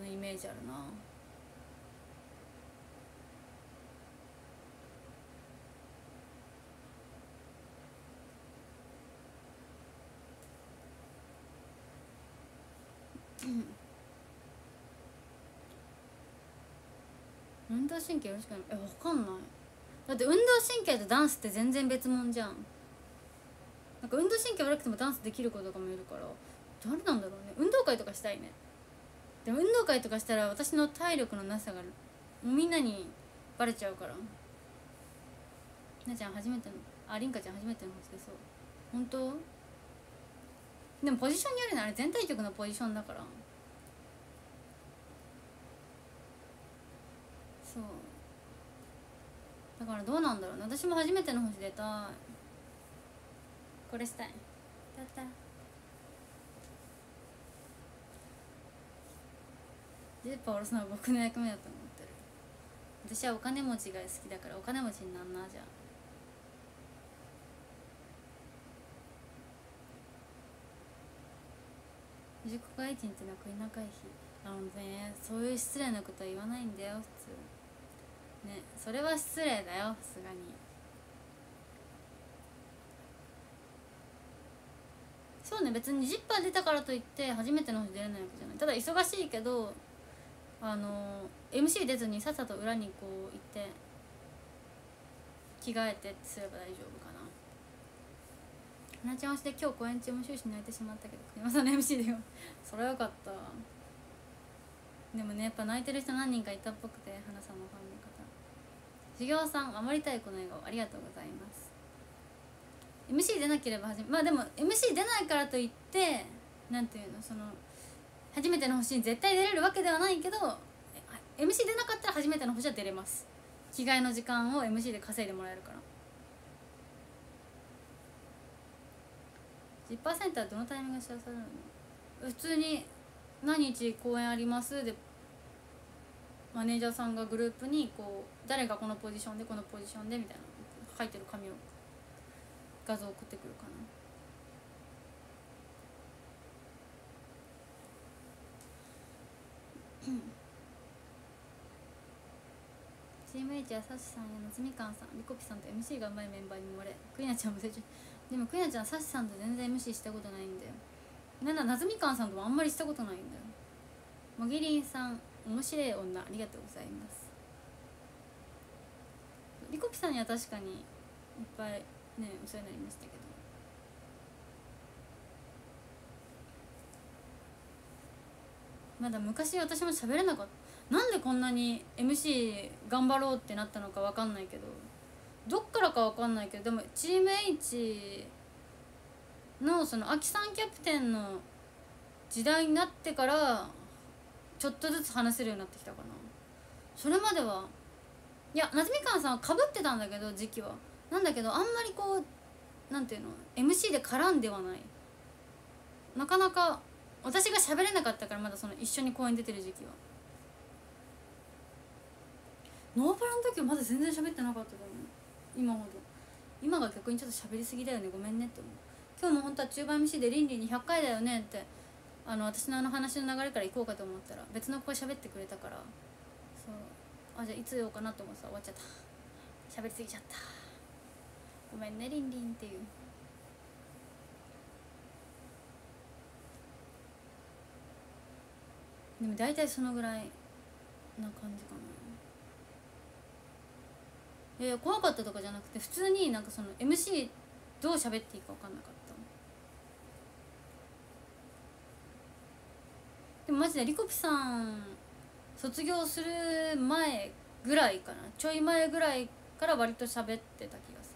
のイメージあるな。運動神経よろしくない。えわかんない。だって運動神経とダンスって全然別物じゃん。なんか運動神経悪くてもダンスできる子とかもいるから。誰なんだろうね。運動会とかしたいね。でも運動会とかしたら私の体力のなさがみんなにバレちゃうから。なちゃん初めてのありんかちゃん初めてのホステそう本当？でもポジションによるのあれ全体曲のポジションだから。そう。だからどうなんだろうね。私も初めての星出たい。これしたい。たった。ジッパー下ろすのは僕の役目だと思ってる。私はお金持ちが好きだからお金持ちになんなじゃん。自己外人ってのは国の回避あのねそういう失礼なことは言わないんだよ普通。ねそれは失礼だよさすがに。そうね別にジッパー出たからといって初めての星出れないわけじゃない。ただ忙しいけどあの MC 出ずにさっさと裏にこう行って着替えてすれば大丈夫かな。花ちゃん推しで今日公演中も終始泣いてしまったけど栗山さんの MC でよそれはよかった。でもねやっぱ泣いてる人何人かいたっぽくて花さんのファン授業さん守りたいこの笑顔ありがとうございます。MC 出なければはじめまあでも MC 出ないからといってなんていうのその初めての星に絶対出れるわけではないけど MC 出なかったら初めての星は出れます。着替えの時間を MC で稼いでもらえるから。10%はどのタイミングで知らされるの？普通に何日公演あります？でマネージャーさんがグループにこう誰がこのポジションでこのポジションでみたいな書いてる紙を画像送ってくるかな。チーム H やサシさんや夏みかんさんリコピさんと MC がうまいメンバーに生まれクイナちゃんも成長。でもクイナちゃんサシさんと全然 MC したことないんだよ。なんだ夏みかんさんともあんまりしたことないんだよ。もぎりんさん面白い女ありがとうございます。リコピさんには確かにいっぱいねお世話になりましたけど。まだ昔私も喋れなかった。なんでこんなに MC 頑張ろうってなったのか分かんないけど。どっからか分かんないけどでもチーム H のそのアキさんキャプテンの時代になってからちょっとずつ話せるようになってきたかな。それまではいや夏みかんさんはかぶってたんだけど時期は。なんだけどあんまりこうなんていうの MC で絡んではない。なかなか私が喋れなかったからまだその一緒に公演出てる時期は。ノーパラの時はまだ全然喋ってなかったと思う。今ほど。今が逆にちょっと喋りすぎだよね。ごめんねって思う。今日も本当は中盤 MC でリンリンに100回だよねってあの私のあの話の流れから行こうかと思ったら別の子が喋ってくれたからそう。あじゃあいつ言おうかなと思ってさ終わっちゃった。喋りすぎちゃった。ごめんねリンリンっていう。でも大体そのぐらいな感じかな。いや怖かったとかじゃなくて普通になんかその MC どう喋っていいか分かんなかったでもマジでリコピさん卒業する前ぐらいかなちょい前ぐらいから割と喋ってた気がす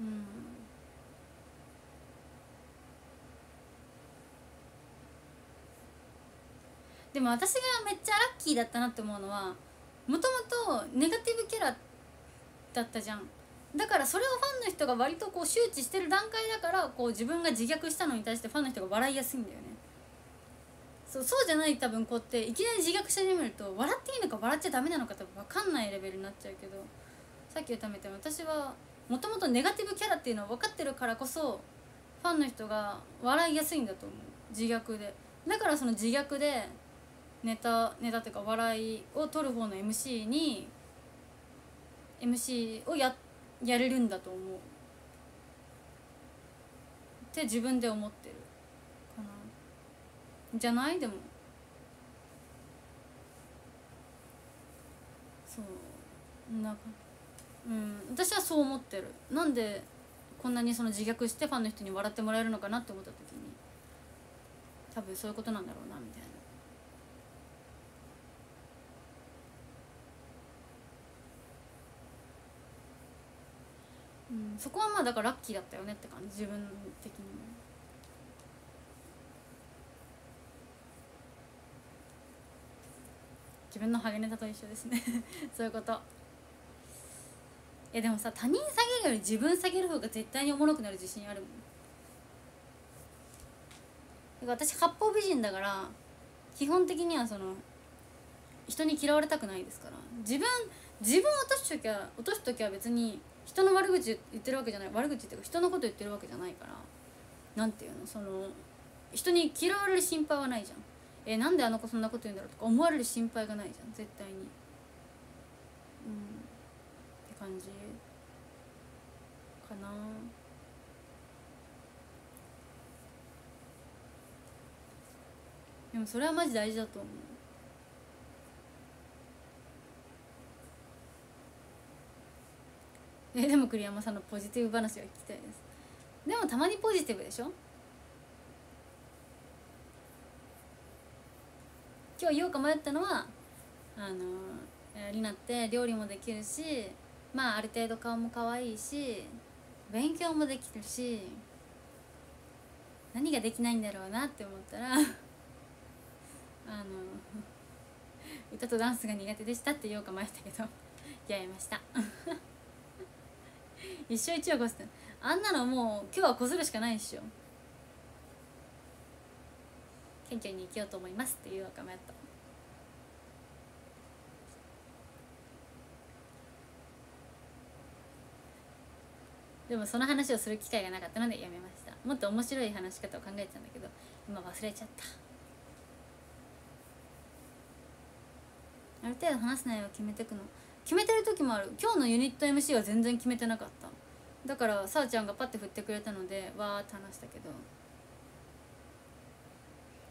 る。うん。でも私がめっちゃラッキーだったなって思うのはもともとネガティブキャラだったじゃん。だからそれをファンの人が割とこう周知してる段階だからこう自分が自虐したのに対してファンの人が笑いやすいんだよね。そうそうじゃない多分こうっていきなり自虐し始めると笑っていいのか笑っちゃダメなのか多分分かんないレベルになっちゃうけどさっき言ったみたいに私はもともとネガティブキャラっていうのは分かってるからこそファンの人が笑いやすいんだと思う。自虐で。だからその自虐でネタネタっていうか笑いを取る方の MC に MC をやってやれるんだと思う。って自分で思ってるかな。じゃない？でも。そう。なんか。うん。私はそう思ってる。なんでこんなにその自虐してファンの人に笑ってもらえるのかなって思った時に。多分そういうことなんだろうなみたいな。うん、そこはまあだからラッキーだったよねって感じ自分的にも。自分のハゲネタと一緒ですね。そういうこと。いやでもさ他人下げるより自分下げる方が絶対におもろくなる自信あるもん。私八方美人だから基本的にはその人に嫌われたくないですから。自分自分を落とす時は落とす時は別に人の悪口言ってるわけじゃない。悪口っていうか人のこと言ってるわけじゃないから。なんていうの？その人に嫌われる心配はないじゃん。えなんであの子そんなこと言うんだろうとか思われる心配がないじゃん。絶対に。うん。って感じ。かな。でもそれはマジ大事だと思う。えでも栗山さんのポジティブ話は聞きたいです。でもたまにポジティブでしょ？今日言おうか迷ったのはあのりなって料理もできるしまあある程度顔も可愛いし勉強もできるし何ができないんだろうなって思ったら あの歌とダンスが苦手でしたって言おうか迷ったけどやりました。一生一応こすってあんなのもう今日はこするしかないっしょ謙虚に生きようと思いますっていうわかめやったでもその話をする機会がなかったのでやめました。もっと面白い話し方を考えてたんだけど今忘れちゃった。ある程度話す内容を決めてくの。決めてる時もある。今日のユニット MC は全然決めてなかった。だからさあちゃんがパッて振ってくれたのでわーって話したけど。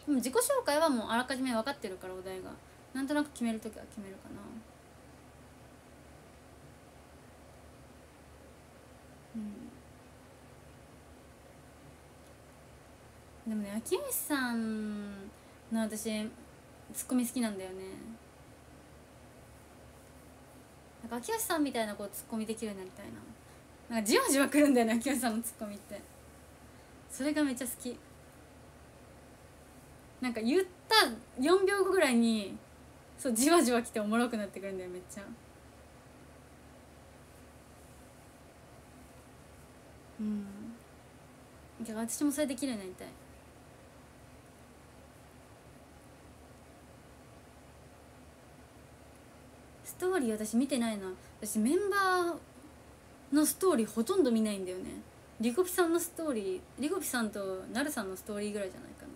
でも自己紹介はもうあらかじめ分かってるからお題が。なんとなく決める時は決めるかな。うん。でもね秋吉さんの私ツッコミ好きなんだよね。なんか秋吉さんみたいなこうツッコミできるようになりたいな。なんかじわじわくるんだよね秋吉さんのツッコミって。それがめっちゃ好き。なんか言った4秒後ぐらいにそうじわじわきておもろくなってくるんだよめっちゃ。うん。じゃあ私もそれできるようになりたい。トーリー私見てないな。私メンバーのストーリーほとんど見ないんだよね。リコピさんのストーリーリコピさんとナルさんのストーリーぐらいじゃないかな。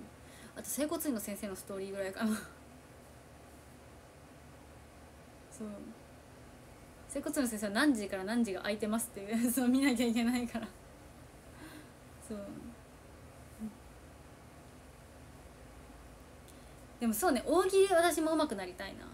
あと整骨院の先生のストーリーぐらいかな。そう。整骨院の先生は何時から何時が空いてますっていう そう見なきゃいけないから。そう。でもそうね大喜利私も上手くなりたいな。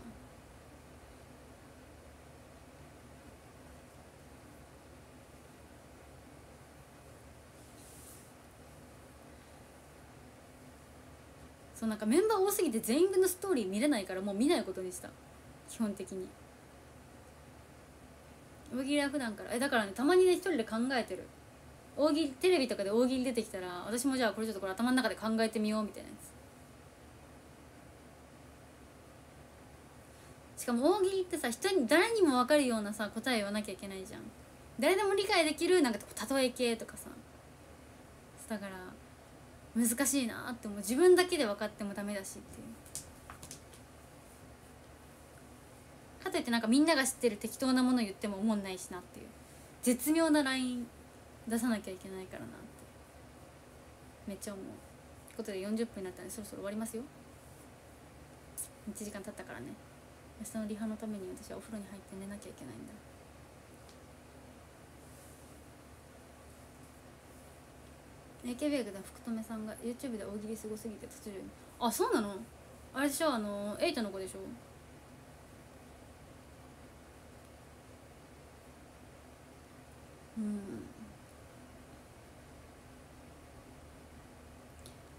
なんかメンバー多すぎて全員分のストーリー見れないからもう見ないことにした。基本的に。大喜利は普段から。えだからねたまにね一人で考えてる。大喜利テレビとかで大喜利出てきたら私もじゃあこれちょっとこれ頭の中で考えてみようみたいなやつ。しかも大喜利ってさ人に誰にも分かるようなさ答え言わなきゃいけないじゃん。誰でも理解できるなんか例え系とかさ。だから難しいなって思う。自分だけで分かってもダメだしっていう。かといってなんかみんなが知ってる適当なもの言っても思んないしなっていう。絶妙なライン出さなきゃいけないからなって。めっちゃ思う。ってことで40分になったんでそろそろ終わりますよ。1時間経ったからね。明日のリハのために私はお風呂に入って寝なきゃいけないんだ。AKB で福留さんが YouTube で大喜利すごすぎて途中あそうなの？あれでしょ？あのエイトの子でしょ？うん。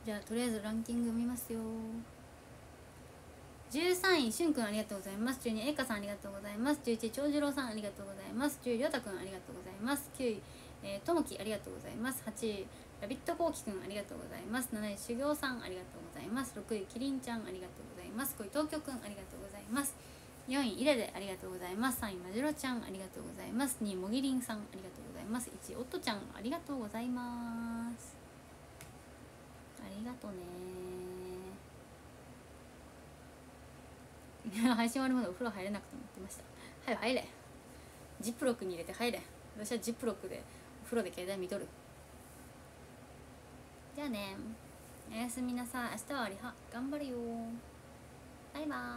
じゃあとりあえずランキング見ますよ。13位しゅんくんありがとうございます。12位えかさんありがとうございます。11位長次郎さんありがとうございます。10位りょうたくんありがとうございます。9位えー、ともきありがとうございます。8位ラビットコうきくんありがとうございます。7位修行さんありがとうございます。6位きりんちゃんありがとうございます。5位東京くんありがとうございます。4位イレでありがとうございます。3位まじろちゃんありがとうございます。2位もぎりんさんありがとうございます。1位おっとちゃんありがとうございます。ありがとうね。配信終わるまでお風呂入れなくても言ってました。はい入れ。ジップロックに入れて入れ。私はジップロックでお風呂で携帯見とる。じゃあね。おやすみなさい。明日はリハ頑張るよバイバーイ。